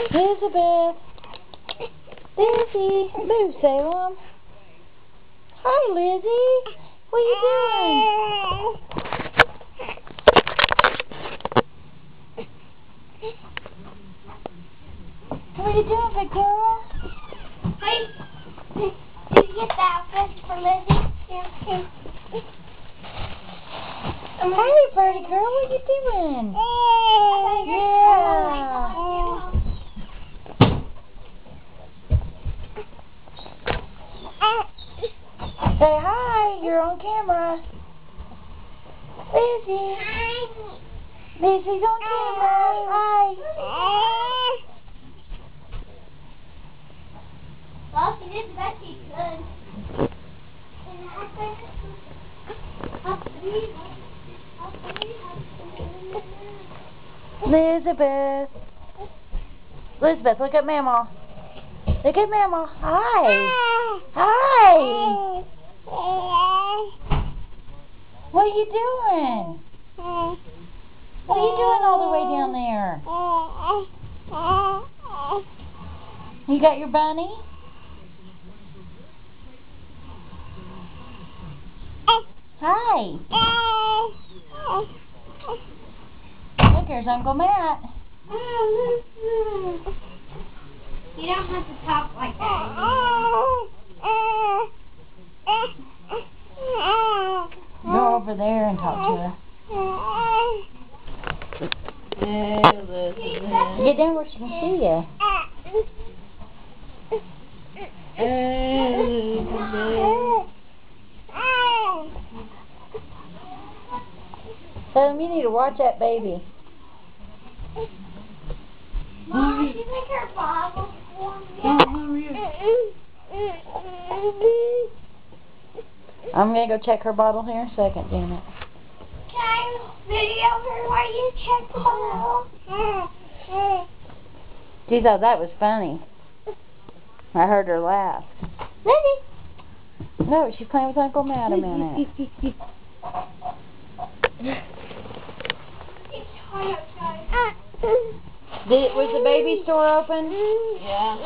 Elizabeth. Lizzie. Move, Salem. Hi, Lizzie. What are you doing? What are you doing, big girl? Hey, did you get the outfit for Lizzie? Yeah. Hi, pretty girl. What are you doing? Say hi. You're on camera. Lizzie. Hi. Lizzie's on camera. Hi. Well, she did the she could. And I think I'll believe I'll believe Elizabeth. Elizabeth, look at Mama. Look at Mama. Hi. Hi. What are you doing? What are you doing all the way down there? You got your bunny? Hi. Look, here's Uncle Matt. You don't have to talk like that. Over there and talk to her. Get down where she can see you. Sam, you need to watch that baby. Mom, did you make her bottle for me? I'm gonna go check her bottle here in a second, Janet. Can I video her while you check the bottle? She thought that was funny. I heard her laugh. No, she's playing with Uncle Matt a minute. It's hot outside. Did, was the baby store open? Mm-hmm. Yeah.